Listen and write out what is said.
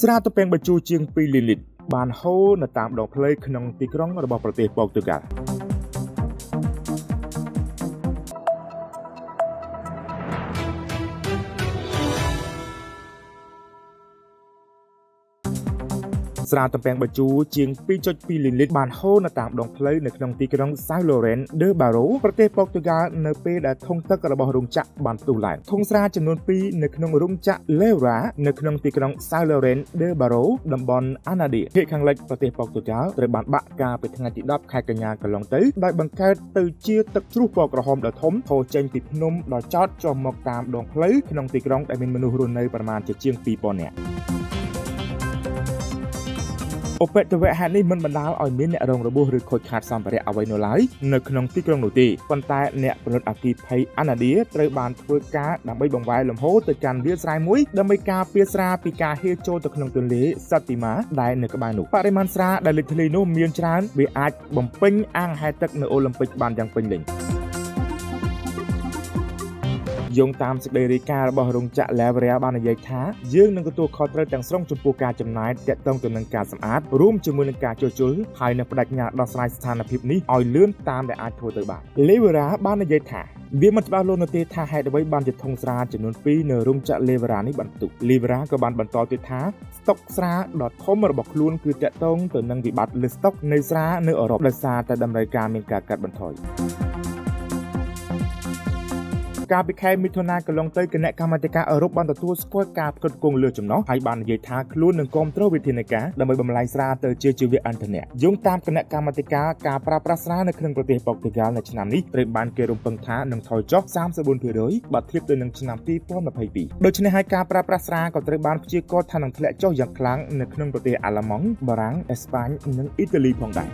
ស្រាទំពាំងបញ្ជូរជាង2លីលីត្របានហូរនៅតាមដងផ្លូវក្នុងទីក្រុងរបស់ប្រទេសប៉ូទុយហ្គាល់ ស្រាទំពាំងបញ្ជូរជាង2.2លីលីត្របានហូរនៅតាមដងផ្លូវនៅក្នុងទីក្រុង São Lourenço de Barro ប្រទេសប៉ូទុយហ្គាល់នៅពេលដែលធុងទឹករបស់រោងចក្របានផ្ទុះឡើងធុងស្រាចំនួន2នៅក្នុងរោងចក្រ Levra នៅក្នុងទីក្រុង São Lourenço de Barro តំបន់ Anadia ភាគខាងលិចប្រទេសប៉ូទុយហ្គាល់ត្រូវបានបាក់កាលពីថ្ងៃទី10ខែកញ្ញាកន្លងទៅដោយបង្កើតទៅជាទឹកជ្រោះពណ៌ក្រហមដ៏ធំហូរចេញពីភ្នំដ៏ចោតចុះមកតាមដងផ្លូវក្នុងទីក្រុងដែលមានមនុស្សរស់នៅប្រមាណជាជាង2000នាក់ ឧបទ្ទវហេតុនេះមិនបណ្ដាលឲ្យមានអ្នករងរបួសឬខូចខាតសម្ភារៈអ្វីនៅឡើយនៅក្នុងទីក្រុងនោះទេប៉ុន្តែអ្នកផលិតអគិភ័យអាណាឌាត្រូវបានធ្វើការដើម្បីបង្វែរលំហូរទៅកាន់វាលស្រែមួយដើម្បីការពារស្រាពីការហៀរចូលទៅក្នុងទន្លេសត្តិមាដែលនៅក្បែរនោះបរិមាណស្រាដែលលេចធ្លាយនោះមានច្រើនវាអាចបំពេញអាងហែលទឹកនៅអូឡ িম্প ិកបានយ៉ាងពេញលេញ យោងតាមសេចក្តីរាយការណ៍របស់រោងចក្រ Lavera បាននិយាយថាយើងនឹងទទួលខុសត្រូវទាំងស្រុងចំពោះការចំណាយទាក់ទងទៅនឹងការសម្អាតរួមជាមួយនឹងការជួសជុលហើយនឹងបដិញ្ញាដោះស្រាយស្ថានភាពនេះឲ្យលឿនតាមដែលអាចធ្វើទៅបាន Lavera បាននិយាយថាវាមិនច្បាស់លាស់នោះទេថាហេតុអ្វីបានជាធុងស្រាចំនួន2នៅរោងចក្រ Levera នេះបន្ទុក Levera ក៏បានបន្តទៀតថាស្តុកស្រាដ៏ធំរបស់ខ្លួនគឺតាក់ទងទៅនឹងវិបត្តិលើស្តុកនៃស្រានៅអឺរ៉ុបដោយសារតែតម្រូវការមានការកាត់បន្ថយ កាលពីខែមិថុនាកន្លងទៅគណៈកម្មាធិការអឺរ៉ុបបានទទួលស្គាល់ការផ្គត់ផ្គង់លើចំណោះហើយបាននិយាយថាខ្លួននឹងគ្រប់គ្រងវិធានការដើម្បីបំលែងស្រាទៅជាជីវៈអន្តរជាតិយោងតាមគណៈកម្មាធិការការប្រើប្រាស់ស្រានៅក្នុងប្រទេសប៉ូទុយហ្គាល់នៅឆ្នាំនេះត្រូវបានគេរំពឹងថានឹងថយចុះ34%បើធៀបទៅនឹងឆ្នាំ2022ដូច្នេះហើយការប្រើប្រាស់ស្រាក៏ត្រូវបានព្យាករណ៍ថានឹងធ្លាក់ចុះយ៉ាងខ្លាំងនៅក្នុងប្រទេសអាល្លឺម៉ង់បារាំងអេស្ប៉ាញនិងអ៊ីតាលីផងដែរ